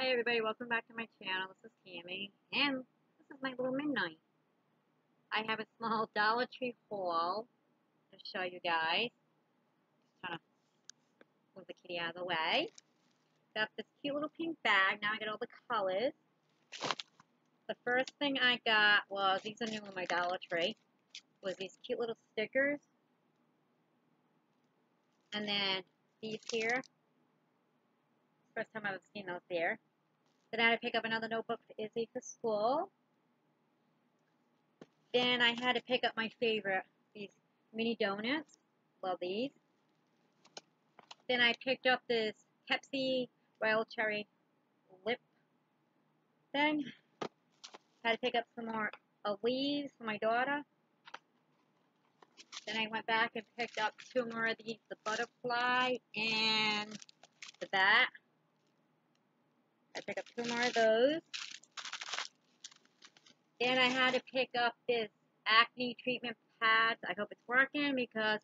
Hi everybody, welcome back to my channel. This is Tammy, and this is my little midnight. I have a small Dollar Tree haul to show you guys. Just trying to move the kitty out of the way. Got this cute little pink bag. Now I got all the colors. The first thing I got was, these are new in my Dollar Tree, was these cute little stickers. And then these here. First time I've seen those there. Then I had to pick up another notebook for Izzy for school. Then I had to pick up my favorite, these mini donuts. Love these. Then I picked up this Pepsi Wild Cherry lip thing. Had to pick up some more uh, leaves for my daughter. Then I went back and picked up two more of these, the butterfly and the bat. I picked up two more of those. Then I had to pick up this acne treatment pad. I hope it's working because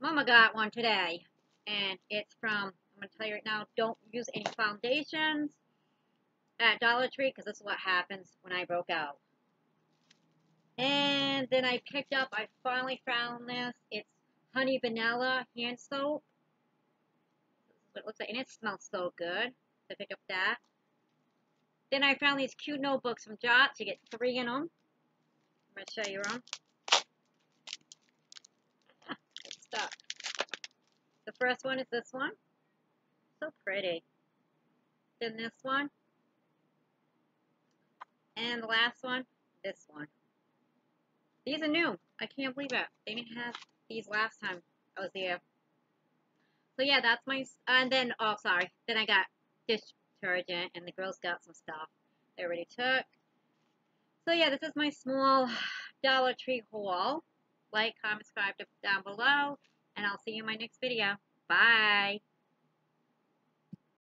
Mama got one today. And it's from, I'm going to tell you right now, don't use any foundations at Dollar Tree because this is what happens when I broke out. And then I picked up, I finally found this. It's honey vanilla hand soap. It looks like. And it smells so good. So pick up that. Then I found these cute notebooks from Jots. You get three in them. I'm going to show you them. it's stuck. The first one is this one. So pretty. Then this one. And the last one, this one. These are new. I can't believe it. They didn't have these last time I was there. Uh, so yeah, that's my, and then, oh sorry, then I got dish detergent and the girls got some stuff they already took. So yeah, this is my small Dollar Tree haul. Like, comment, subscribe down below, and I'll see you in my next video. Bye!